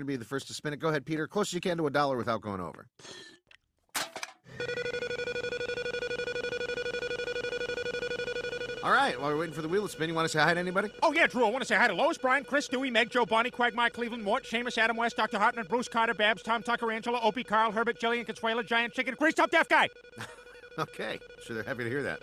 Gonna be the first to spin it. Go ahead, Peter. Close as you can to a dollar without going over. All right, while we're waiting for the wheel to spin, you want to say hi to anybody? Oh, yeah, Drew, I want to say hi to Lois, Brian, Chris, Stewie, Meg, Joe, Bonnie, Quagmire, Cleveland, Mort, Seamus, Adam West, Dr. Hartman, Bruce Carter, Babs, Tom Tucker, Angela, Opie, Carl, Herbert, Jillian, Consuela, Giant Chicken, Greased-up Deaf Guy. Okay, sure they're happy to hear that.